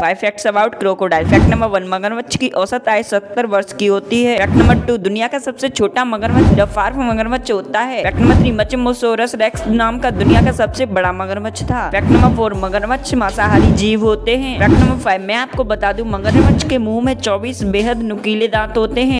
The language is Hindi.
Five facts about crocodile fact number one मगरमच्छ की औसत आय सत्तर वर्ष की होती है। फैक्ट नंबर टू दुनिया का सबसे छोटा मगरमच्छ डफार्फ मगरमच्छ होता है। फैक्ट नंबर थ्री मचमोसोरस रेक्स नाम का दुनिया का सबसे बड़ा मगरमच्छ था। फैक्ट नंबर फोर मगरमच्छ मांसाहारी जीव होते हैं। फैक्ट नंबर फाइव मैं आपको बता दूँ, मगरमच्छ के मुँह में चौबीस बेहद नुकीले दांत होते हैं।